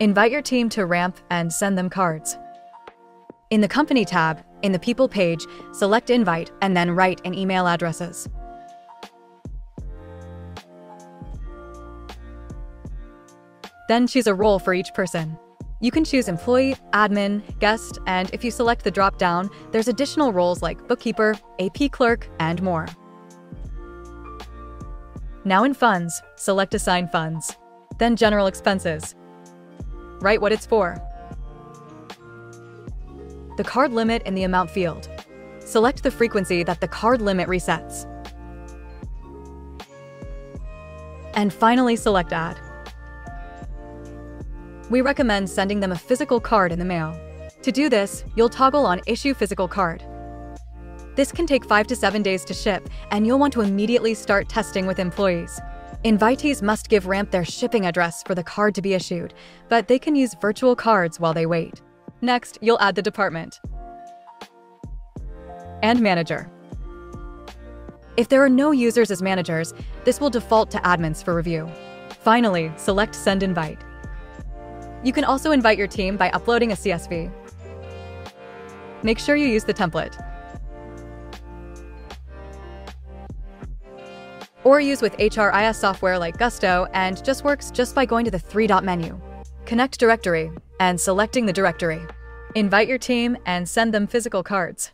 Invite your team to Ramp and send them cards. In the Company tab, in the People page, select Invite and then write in email addresses. Then choose a role for each person. You can choose employee, admin, guest, and if you select the drop-down, there's additional roles like bookkeeper, AP clerk, and more. Now in Funds, select Assign Funds. Then General Expenses. Write what it's for. The card limit in the amount field. Select the frequency that the card limit resets. And finally select Add. We recommend sending them a physical card in the mail. To do this, you'll toggle on Issue Physical Card. This can take 5 to 7 days to ship, and you'll want to immediately start testing with employees. Invitees must give Ramp their shipping address for the card to be issued, but they can use virtual cards while they wait. Next, you'll add the department and manager. If there are no users as managers, this will default to admins for review. Finally, select Send Invite. You can also invite your team by uploading a CSV. Make sure you use the template. Or use with HRIS software like Gusto and just works just by going to the three-dot menu. Connect directory and selecting the directory. Invite your team and send them physical cards.